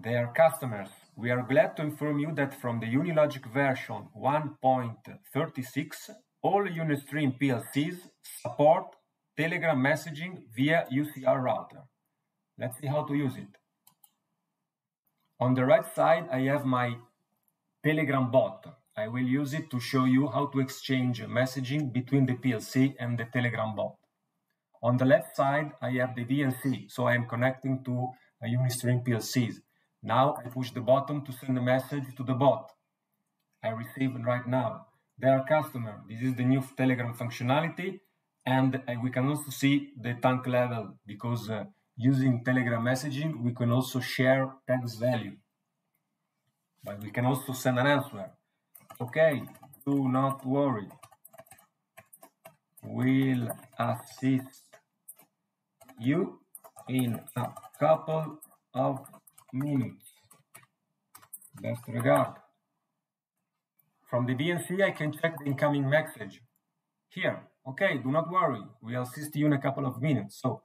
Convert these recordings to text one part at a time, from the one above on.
Dear customers, we are glad to inform you that from the Unilogic version 1.36, all Unistream PLCs support Telegram messaging via UCR router. Let's see how to use it. On the right side, I have my Telegram bot. I will use it to show you how to exchange messaging between the PLC and the Telegram bot. On the left side, I have the VNC, so I am connecting to a Unistream PLCs. Now I push the button to send a message to the bot. I receive right now. Dear customer, this is the new Telegram functionality and uh, we can also see the tank level because uh, using Telegram messaging, we can also share text value. But we can also send an answer. Okay, do not worry. We'll assist you in a couple of minutes. Best regard. From the VNC, I can check the incoming message. Here, okay, do not worry, we'll assist you in a couple of minutes. So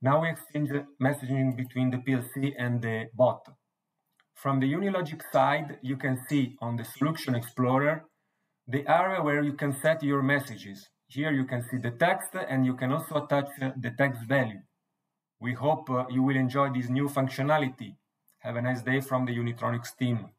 now we exchange messaging between the PLC and the bot. From the Unilogic side, you can see on the Solution Explorer the area where you can set your messages. Here you can see the text and you can also attach the text value. We hope uh, you will enjoy this new functionality. Have a nice day from the Unitronics team.